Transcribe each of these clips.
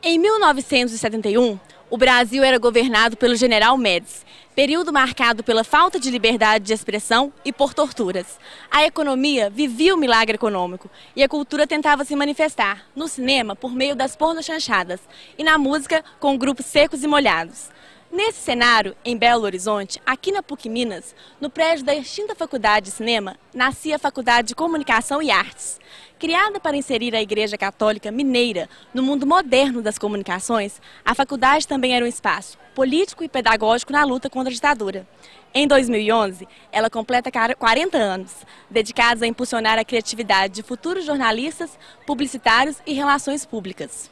Em 1971, o Brasil era governado pelo general Médici, período marcado pela falta de liberdade de expressão e por torturas. A economia vivia o milagre econômico e a cultura tentava se manifestar, no cinema por meio das pornochanchadas e na música com grupos secos e molhados. Nesse cenário, em Belo Horizonte, aqui na PUC Minas, no prédio da extinta Faculdade de Cinema, nascia a Faculdade de Comunicação e Artes. Criada para inserir a Igreja Católica Mineira no mundo moderno das comunicações, a faculdade também era um espaço político e pedagógico na luta contra a ditadura. Em 2011, ela completa 40 anos, dedicados a impulsionar a criatividade de futuros jornalistas, publicitários e relações públicas.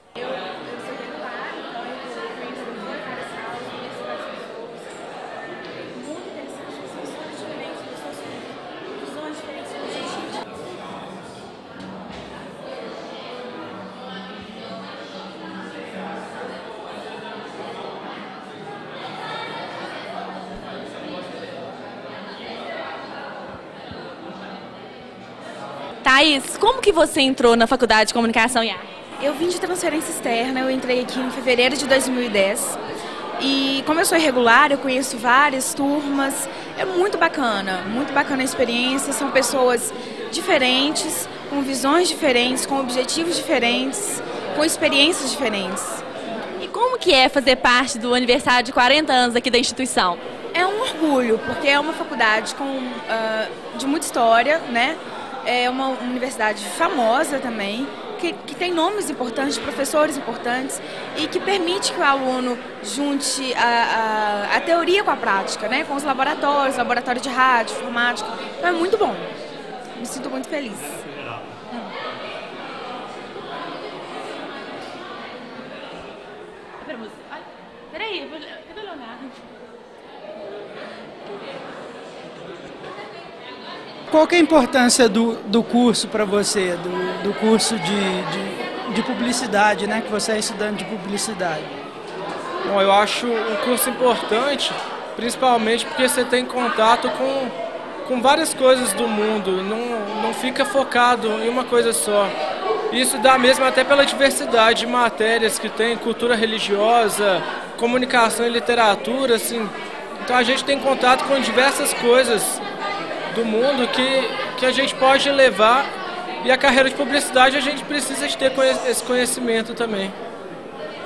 Thaís, como que você entrou na Faculdade de Comunicação e Arte? Eu vim de transferência externa, eu entrei aqui em fevereiro de 2010. E como eu sou irregular, eu conheço várias turmas. É muito bacana, muito bacana a experiência. São pessoas diferentes, com visões diferentes, com objetivos diferentes, com experiências diferentes. E como que é fazer parte do aniversário de 40 anos aqui da instituição? É um orgulho, porque é uma faculdade com, uh, de muita história, né? É uma universidade famosa também, que, que, tem nomes importantes, professores importantes e que permite que o aluno junte a, a, a, teoria com a prática, né? com os laboratórios, laboratório de rádio, informática. Então é muito bom. Me sinto muito feliz. Peraí, Qual é a importância do, do curso para você, do, do curso de, de, de, publicidade, né? Que você é estudante de publicidade. Bom, eu acho um curso importante, principalmente porque você tem contato com, com várias coisas do mundo, não, não fica focado em uma coisa só. Isso dá mesmo até pela diversidade de matérias que tem, cultura religiosa, comunicação e literatura, assim. Então a gente tem contato com diversas coisas do mundo que, que a gente pode levar e a carreira de publicidade a gente precisa de ter esse conhecimento também.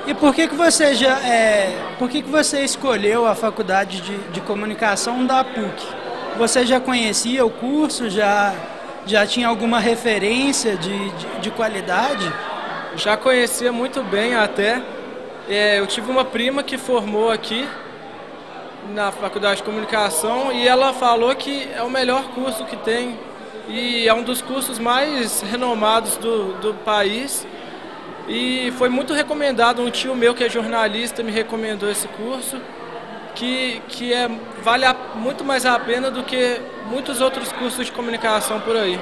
E por que, que você já é, por que, que você escolheu a faculdade de, de comunicação da PUC? Você já conhecia o curso? Já, já tinha alguma referência de, de, de qualidade? Já conhecia muito bem até. É, eu tive uma prima que formou aqui na faculdade de comunicação e ela falou que é o melhor curso que tem e é um dos cursos mais renomados do, do país. E foi muito recomendado, um tio meu que é jornalista me recomendou esse curso, que, que é, vale a, muito mais a pena do que muitos outros cursos de comunicação por aí.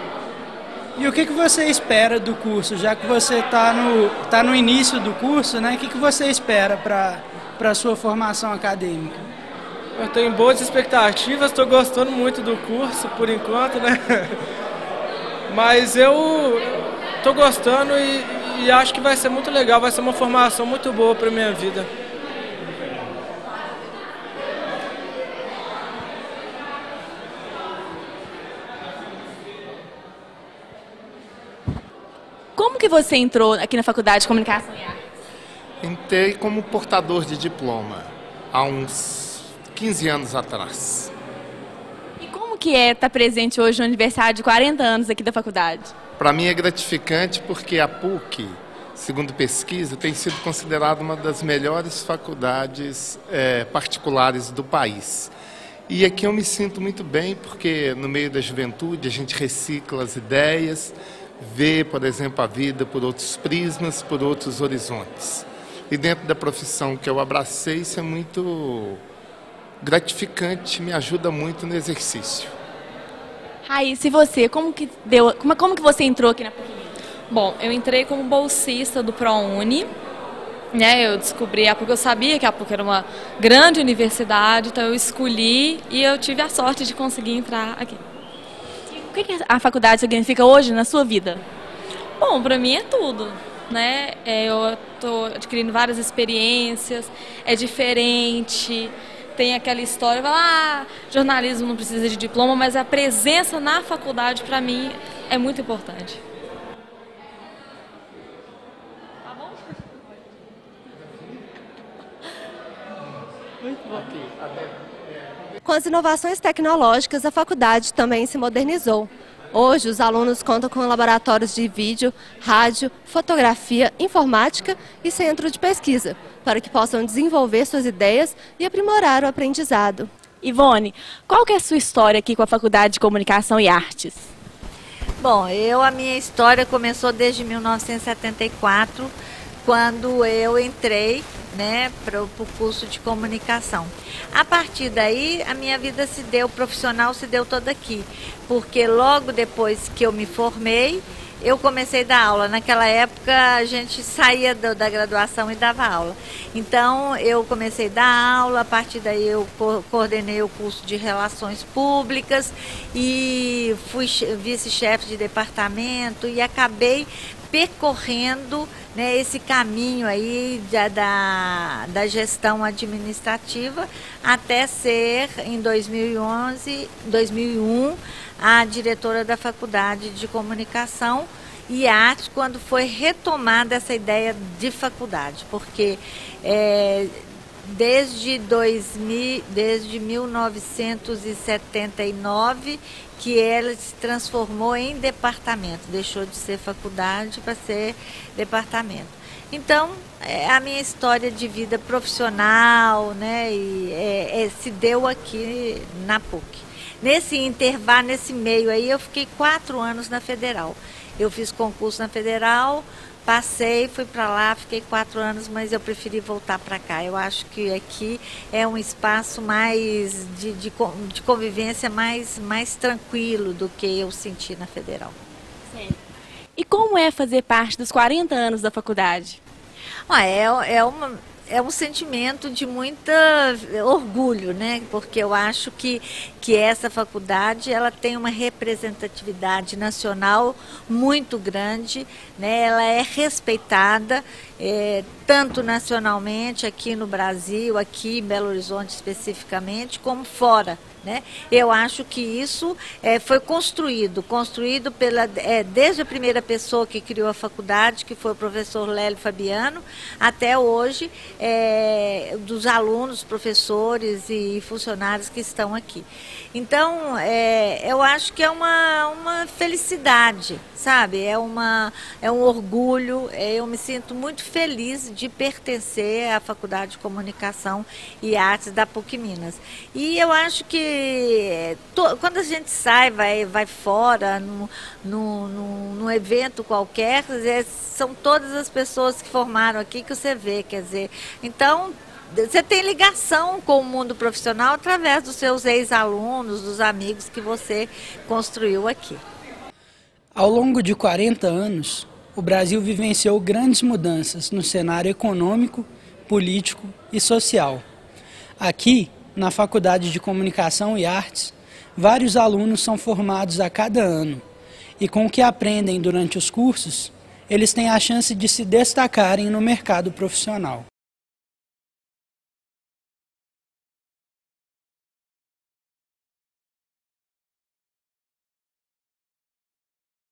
E o que, que você espera do curso, já que você está no, tá no início do curso, né? O que, que você espera para a sua formação acadêmica? Eu tenho boas expectativas, estou gostando muito do curso por enquanto, né? Mas eu estou gostando e, e, acho que vai ser muito legal, vai ser uma formação muito boa para minha vida. Como que você entrou aqui na Faculdade de Comunicação e Artes? Entrei como portador de diploma há uns 15 anos atrás. E como que é estar presente hoje no aniversário de 40 anos aqui da faculdade? Para mim é gratificante porque a PUC, segundo pesquisa, tem sido considerada uma das melhores faculdades é, particulares do país. E aqui eu me sinto muito bem porque no meio da juventude a gente recicla as ideias, vê, por exemplo, a vida por outros prismas, por outros horizontes. E dentro da profissão que eu abracei, isso é muito gratificante, me ajuda muito no exercício. Raíssa, e você, como que deu, como, como que você entrou aqui na PUC Bom, eu entrei como bolsista do ProUni, né, eu descobri a PUC, eu sabia que a PUC era uma grande universidade, então eu escolhi e eu tive a sorte de conseguir entrar aqui. E o que, que a faculdade significa hoje na sua vida? Bom, para mim é tudo. né? É, eu estou adquirindo várias experiências, é diferente, tem aquela história, fala, ah, jornalismo não precisa de diploma, mas a presença na faculdade para mim é muito importante. Com as inovações tecnológicas, a faculdade também se modernizou. Hoje, os alunos contam com laboratórios de vídeo, rádio, fotografia, informática e centro de pesquisa, para que possam desenvolver suas ideias e aprimorar o aprendizado. Ivone, qual que é a sua história aqui com a Faculdade de Comunicação e Artes? Bom, eu a minha história começou desde 1974, quando eu entrei né, para o curso de comunicação. A partir daí, a minha vida se deu, profissional se deu toda aqui, porque logo depois que eu me formei, eu comecei a dar aula. Naquela época a gente saía do, da graduação e dava aula. Então eu comecei a dar aula, a partir daí eu co coordenei o curso de Relações Públicas e fui vice-chefe de departamento e acabei percorrendo né, esse caminho aí da, da, da, gestão administrativa até ser em 2011, 2001 a diretora da Faculdade de Comunicação e Arte quando foi retomada essa ideia de faculdade, porque é, desde, 2000, desde 1979 que ela se transformou em departamento, deixou de ser faculdade para ser departamento. Então, é a minha história de vida profissional né, e, é, é, se deu aqui na PUC. Nesse intervalo, nesse meio aí, eu fiquei quatro anos na Federal. Eu fiz concurso na Federal, Passei, fui para lá, fiquei quatro anos, mas eu preferi voltar para cá. Eu acho que aqui é um espaço mais de, de, de, convivência mais, mais tranquilo do que eu senti na Federal. Sim. E como é fazer parte dos 40 anos da faculdade? Ah, é, é uma é um sentimento de muita orgulho, né? Porque eu acho que, que essa faculdade ela tem uma representatividade nacional muito grande, né? Ela é respeitada é, tanto nacionalmente aqui no Brasil, aqui em Belo Horizonte especificamente, como fora. Né? Eu acho que isso é, foi construído, construído pela, é, desde a primeira pessoa que criou a faculdade, que foi o professor Lélio Fabiano, até hoje, é, dos alunos, professores e funcionários que estão aqui. Então, é, eu acho que é uma, uma felicidade, sabe? É, uma, é um orgulho, é, eu me sinto muito feliz de pertencer à Faculdade de Comunicação e Artes da PUC Minas. E eu acho que to, quando a gente sai, vai, vai fora, num no, no, no, evento qualquer, dizer, são todas as pessoas que formaram aqui que você vê, quer dizer, então você tem ligação com o mundo profissional através dos seus ex-alunos, dos amigos que você construiu aqui. Ao longo de 40 anos, o Brasil vivenciou grandes mudanças no cenário econômico, político e social. Aqui, na Faculdade de Comunicação e Artes, vários alunos são formados a cada ano e com o que aprendem durante os cursos, eles têm a chance de se destacarem no mercado profissional.